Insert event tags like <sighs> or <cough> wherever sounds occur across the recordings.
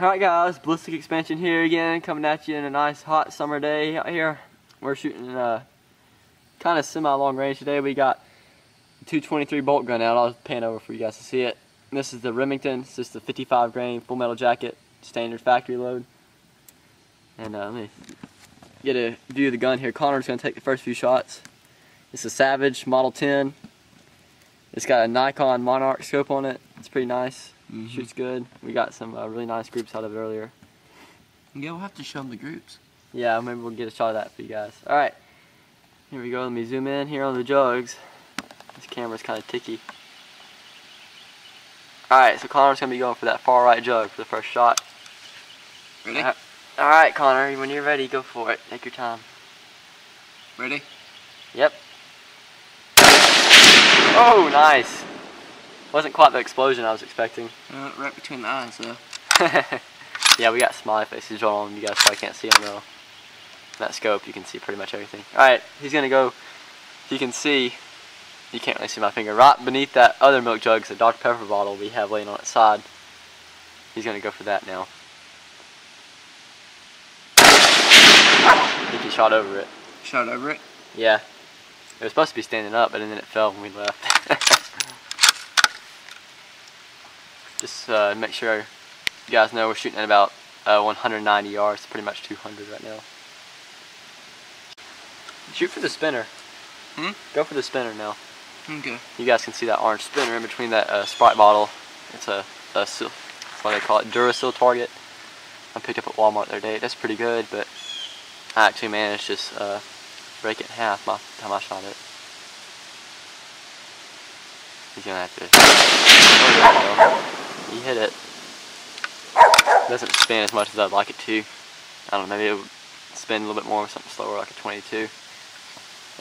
Alright guys, Ballistic Expansion here again, coming at you in a nice hot summer day out here. We're shooting uh, kind of semi-long range today. We got 223 bolt gun out. I'll pan over for you guys to see it. This is the Remington. It's just a 55 grain full metal jacket, standard factory load. And uh, let me get a view of the gun here. Connor's going to take the first few shots. It's a Savage Model 10. It's got a Nikon Monarch scope on it. It's pretty nice. Mm -hmm. Shoots good. We got some uh, really nice groups out of it earlier. Yeah, we'll have to show them the groups. Yeah, maybe we'll get a shot of that for you guys. Alright, here we go. Let me zoom in here on the jugs. This camera's kind of ticky. Alright, so Connor's going to be going for that far right jug for the first shot. Ready? Alright, Connor, when you're ready, go for it. Take your time. Ready? Yep. Oh, nice. Wasn't quite the explosion I was expecting. Uh, right between the eyes, though. <laughs> yeah, we got smiley faces drawn on. You guys probably can't see them though. That scope, you can see pretty much everything. Alright, he's gonna go, you can see, you can't really see my finger, right beneath that other milk jug the Dr. Pepper bottle we have laying on its side. He's gonna go for that now. I think he shot over it. Shot over it? Yeah. It was supposed to be standing up, but then it fell when we left. <laughs> Just uh, make sure you guys know we're shooting at about uh, 190 yards, pretty much 200 right now. Shoot for the spinner. Hmm? Go for the spinner now. Okay. You guys can see that orange spinner in between that uh, Sprite bottle. It's a, a that's what they call it, Duracell target. I picked up at Walmart the other day. That's pretty good, but I actually managed to just uh, break it in half by the time I shot it. He's gonna have to. He hit it. Doesn't spin as much as I'd like it to. I don't know, maybe it would spin a little bit more, something slower, like a 22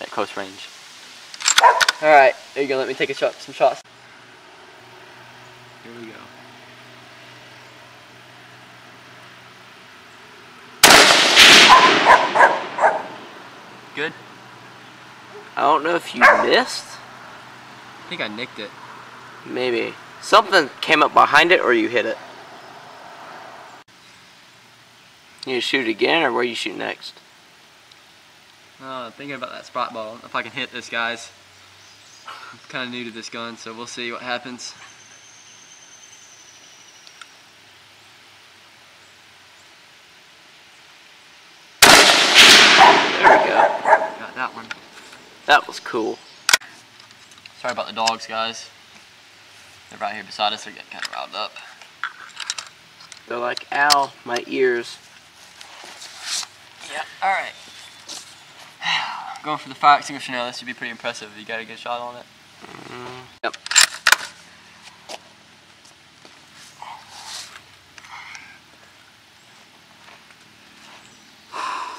at close range. Alright, there you go, let me take a shot, some shots. Here we go. Good? I don't know if you missed. I think I nicked it. Maybe. Something came up behind it or you hit it. You shoot again or where you shoot next? Uh, thinking about that spot ball. If I can hit this, guys. I'm kind of new to this gun, so we'll see what happens. There we go. Got that one. That was cool. Sorry about the dogs, guys. They're right here beside us. They're getting kind of riled up. They're like, ow, my ears. Yeah, alright. <sighs> Going for the fire extinguisher now. This should be pretty impressive. You got a good shot on it? Mm, yep.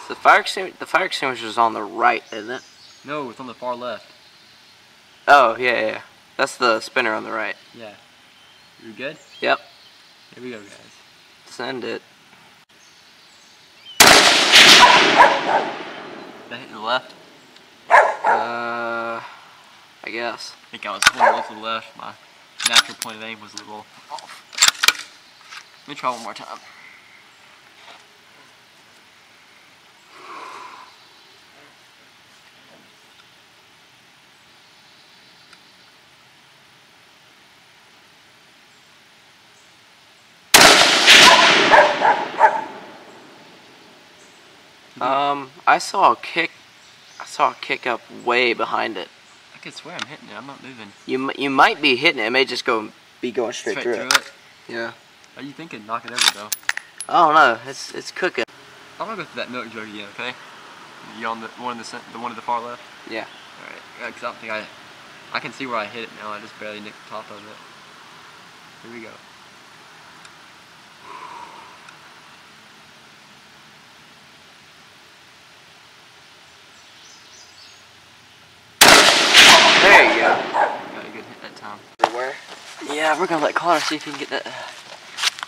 The fire extinguisher, the fire extinguisher is on the right, isn't it? No, it's on the far left. Oh, yeah, yeah, yeah. That's the spinner on the right. Yeah. You good? Yep. Here we go, guys. Send it. That hit the left? Uh, I guess. I think I was a little to the left. My natural point of aim was a little off. Let me try one more time. Um, I saw a kick. I saw a kick up way behind it. I could swear I'm hitting it. I'm not moving. You you might be hitting it. It may just go be going straight, Straight through, through it. it. Yeah. Are you thinking knock it over though? I don't know. It's it's cooking. I'm gonna go through that milk jug again, okay? You on the one in the the one at the far left? Yeah. All right. Yeah, cause I don't think I I can see where I hit it now. I just barely nicked the top of it. Here we go. There you go. Got a good hit that time. Where? Yeah, we're gonna let Connor see if he can get that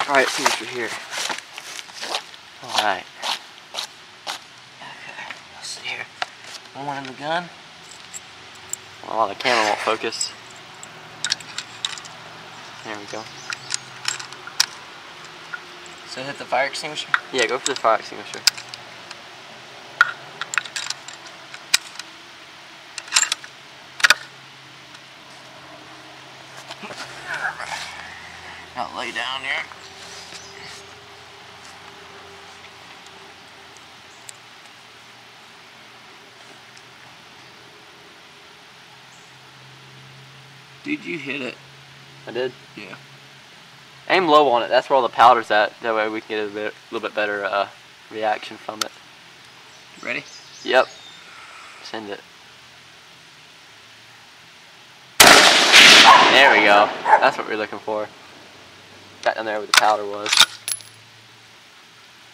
All right, uh, extinguisher here. Alright. Okay. Let's see here. One in the gun. Well, the camera won't focus. There we go. So hit the fire extinguisher. Yeah, go for the fire extinguisher. I'll lay down here. Dude, you hit it. I did. Yeah. Aim low on it. That's where all the powder's at. That way we can get a bit, little bit better uh, reaction from it. Ready? Yep. Send it. There we go. That's what we're looking for. Got down there where the powder was.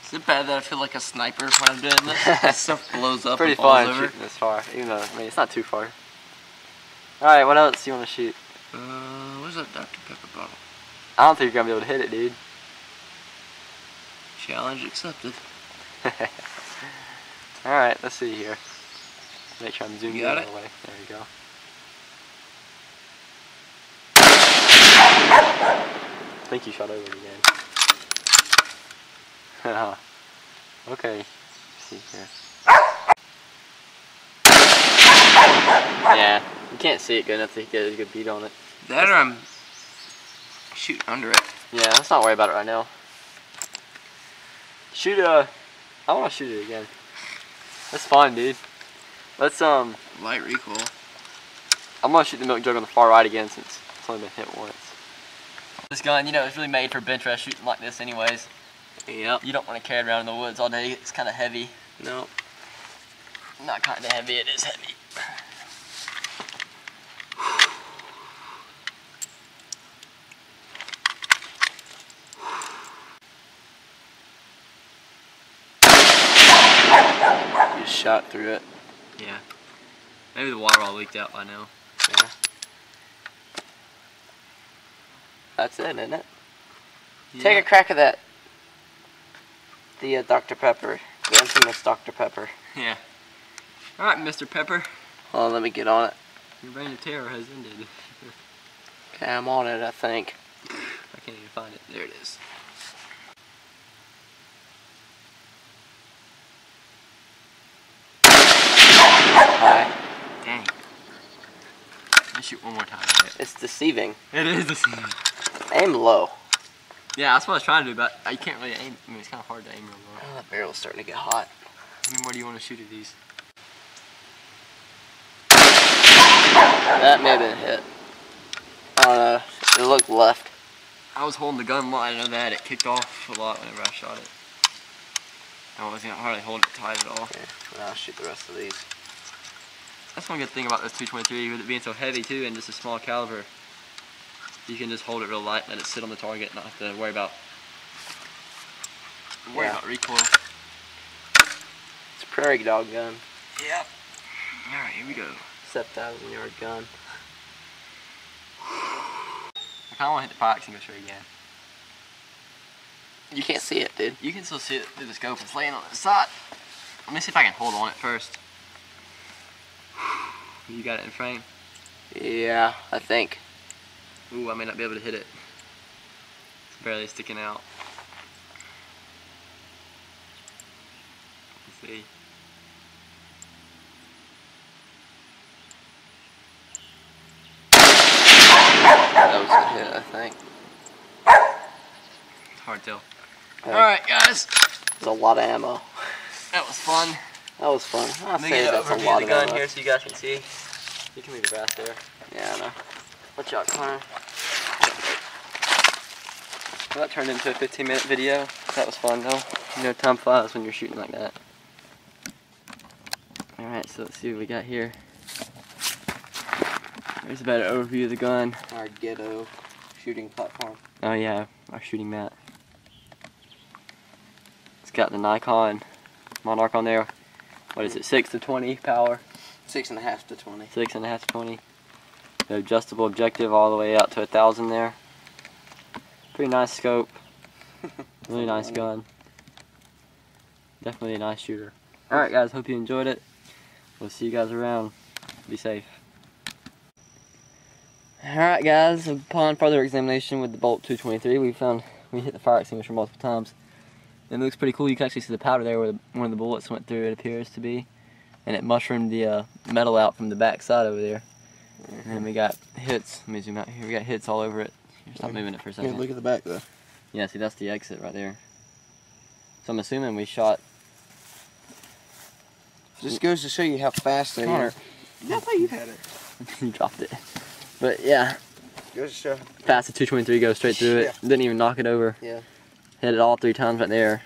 Is it bad that I feel like a sniper when I'm doing this? <laughs> this stuff blows up Pretty and falls fun over. shooting this far, even though I mean it's not too far. All right, what else do you want to shoot? Uh, where's that Dr. Pepper bottle? I don't think you're gonna be able to hit it, dude. Challenge accepted. <laughs> All right, let's see here. Make sure I'm zooming got in the way. There you go. I think you shot over it again. <laughs> okay. Let's see here. Yeah, you can't see it good enough to get a good beat on it. That or I'm shooting under it. Yeah, let's not worry about it right now. Shoot uh I wanna shoot it again. That's fine, dude. Let's um Light recoil. I'm gonna shoot the milk jug on the far right again since it's only been hit once. This gun, you know, it's really made for bench rest shooting like this anyways. Yep. You don't want to carry it around in the woods all day. It's kind of heavy. No. Not kind of heavy, it is heavy. Shot through it. Yeah. Maybe the water all leaked out by now. Yeah. That's it, isn't it? Take a crack of that. The uh, Dr. Pepper. The infamous Dr. Pepper. Yeah. Alright, Mr. Pepper. Hold on, let me get on it. Your reign of terror has ended. Okay, I'm on it, I think. I can't even find it. There it is. Dang. Let me shoot one more time. at. It's deceiving. It is same. Aim low. Yeah, that's what I was trying to do, but you can't really aim. I mean, it's kind of hard to aim real low. Oh, that barrel's starting to get hot. How many more do you want to shoot at these? That may have been a hit. I don't know. It looked left. I was holding the gun long. I know that. It kicked off a lot whenever I shot it. I wasn't hardly hold it tight at all. Okay, well, I'll shoot the rest of these. That's one good thing about this 223 with it being so heavy too and just a small caliber. You can just hold it real light let it sit on the target not have to worry about worry Yeah. about recoil. It's a prairie dog gun. Yep. Alright, here we go. 7,000 yard gun. I kinda wanna hit the fire extinguisher again. You can't see it, dude. You can still see it through the scope. It's laying on the side. Let me see if I can hold on it first. You got it in frame? Yeah, I think. Ooh, I may not be able to hit it. It's barely sticking out. Let's see. That was a hit, I think. It's hard to tell. Okay. Alright, guys. There's a lot of ammo. That was fun. That was fun. I'll Let me say that's a lot of the gun ammo. here so you guys can see. You can move the grass there. Yeah, I know. Watch out, Connor. Well, that turned into a 15 minute video. That was fun though. You know, time flies when you're shooting like that. Alright, so let's see what we got here. There's a better overview of the gun. Our ghetto shooting platform. Oh yeah, our shooting mat. It's got the Nikon Monarch on there. What is it, 6 to 20 power? Six and a half to 20. Six and a half to 20. The adjustable objective all the way out to a thousand there. Pretty nice scope. <laughs> Really nice gun. Definitely a nice shooter. Alright guys, hope you enjoyed it. We'll see you guys around. Be safe. Alright guys, upon further examination with the Bolt 223, we found we hit the fire extinguisher multiple times. It looks pretty cool. You can actually see the powder there where one of the bullets went through, it appears to be. And it mushroomed the uh, metal out from the back side over there. And then we got hits. Let me zoom out here. We got hits all over it. Here, Stop moving it for a Here, second. look at the back though. Yeah, see, that's the exit right there. So I'm assuming we shot. Just goes to show you how fast they Connor. are. I thought you had it. <laughs> you dropped it. But yeah, Goes to show. fast at 223 goes straight through it. Didn't even knock it over. Yeah. Hit it all three times right there.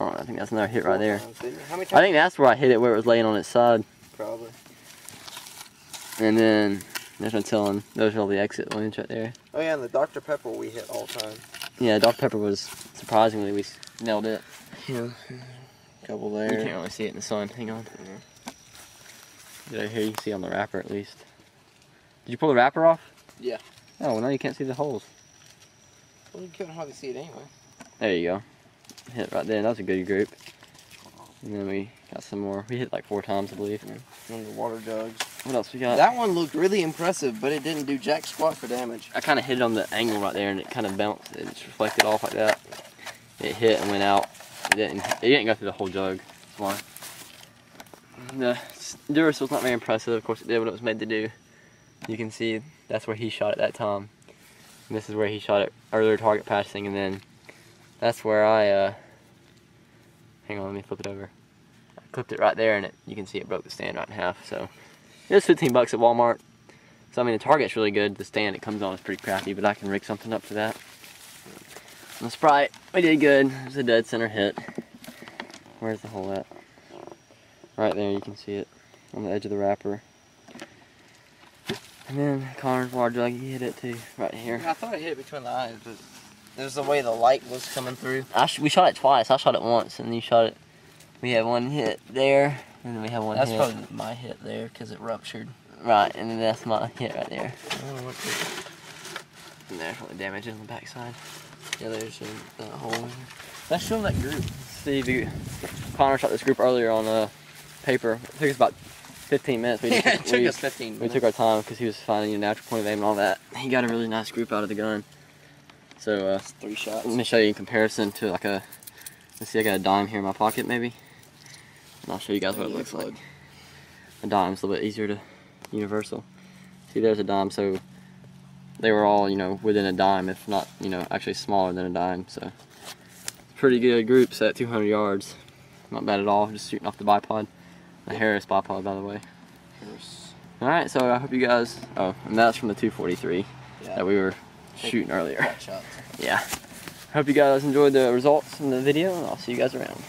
Oh, I think that's another hit right there. How many? I think that's where I hit it, where it was laying on its side. probably. And then there's no telling. Those are all the exit wounds right there. Oh yeah, and the Dr Pepper we hit all the time. Yeah, Dr. Pepper was surprisingly we nailed it. Yeah. Couple there. You can't really see it in the sun. Hang on. Right here you can see on the wrapper at least. Did you pull the wrapper off? Yeah. Oh, well now you can't see the holes. Well, you couldn't hardly see it anyway. There you go. Hit right there. That was a good group. And then we got some more. We hit like four times, I believe. One of the water jugs. What else we got? That one looked really impressive, but it didn't do jack squat for damage. I kind of hit it on the angle right there, and it kind of bounced. It just reflected off like that. It hit and went out. It didn't. It didn't go through the whole jug. That's why. The Duracell's not very impressive. Of course, it did what it was made to do. You can see that's where he shot at that time. And this is where he shot at earlier target passing, and then that's where I. Uh, hang on, let me flip it over. I clipped it right there, and it. You can see it broke the stand right in half. So it was 15 bucks at Walmart. So I mean, the target's really good. The stand it comes on is pretty crappy, but I can rig something up for that. And the Sprite, we did good. It was a dead center hit. Where's the hole at? Right there, you can see it on the edge of the wrapper. And then Connor's water jug, he hit it too, right here. I thought it hit between the eyes, but there's the way the light was coming through. I sh- we shot it twice. I shot it once, and then you shot it. We had one hit there, and then we have one That's hit. probably my hit there because it ruptured. right, and then that's my hit right there. I don't know And there's what the damage is on the backside. Yeah, there's a, a hole. Let's show them that group. See if you, Connor shot this group earlier on uh, paper. It took us about 15 minutes. We, <laughs> Yeah, just- it took we, us 15 we took our time because he was finding a natural point of aim and all that. He got a really nice group out of the gun. So uh, Three shots. let me show you in comparison to like a. Let's see, I got a dime here in my pocket maybe. And I'll show you guys what it looks like. A dime's a little bit easier to universal. See, there's a dime. So they were all you know within a dime, if not you know actually smaller than a dime. So pretty good groups at 200 yards. Not bad at all. Just shooting off the bipod. The Harris bipod, by the way. Harris. All right, so I hope you guys. Oh, and that's from the 243 Yeah. that we were shooting earlier. <laughs> Yeah. Hope you guys enjoyed the results in the video, and I'll see you guys around.